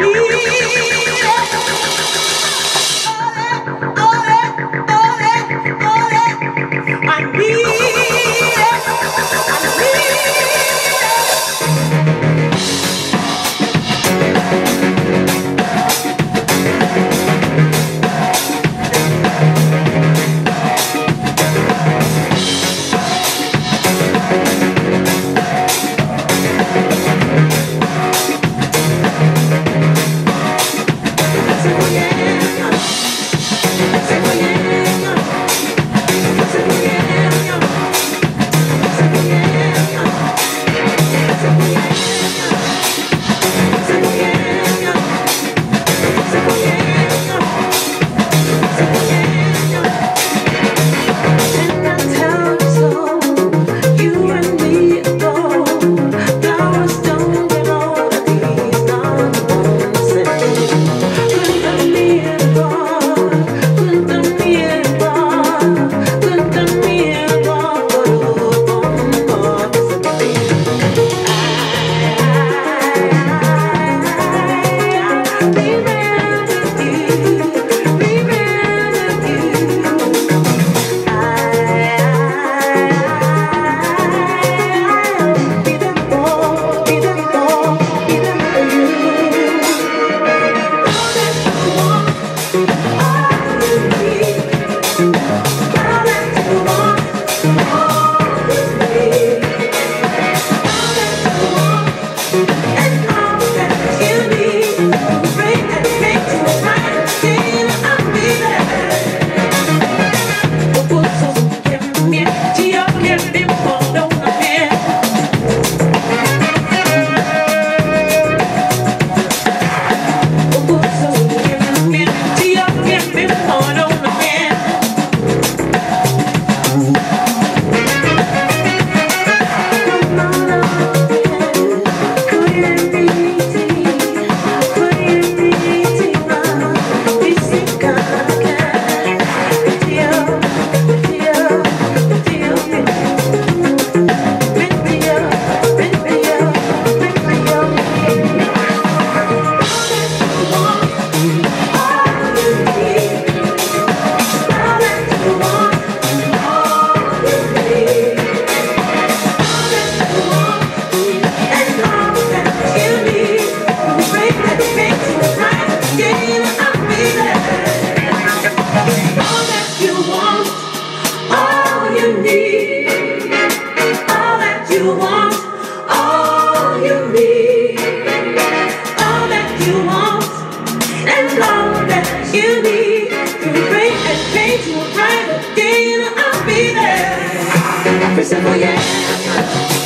Beep. Simple, yeah.